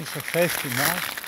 Essa festa final.